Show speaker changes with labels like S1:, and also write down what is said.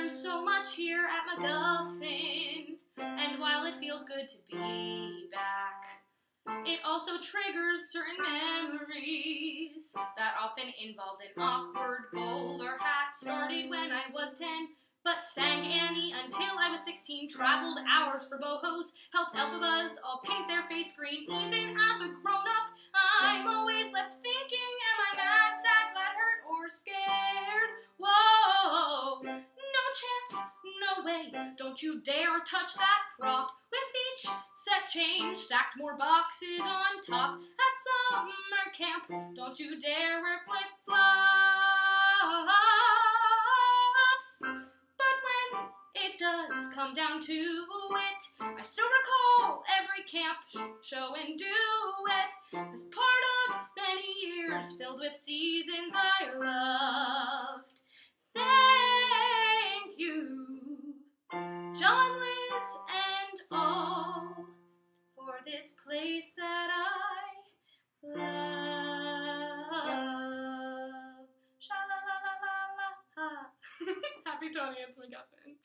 S1: Learned so much here at MacGuffin, and while it feels good to be back, it also triggers certain memories that often involved an awkward bowler hat. Started when I was 10, but sang Annie until I was 16. Traveled hours for bohos, helped Elphabas all paint their face green. Even no way, don't you dare touch that prop. With each set change, stacked more boxes on top. At summer camp, don't you dare wear flip flops. But when it does come down to it, I still recall every camp show and duet as part of many years filled with seasons I loved. And all, for this place that I love. Sha la la la la la. Happy 20th, MacGuffin.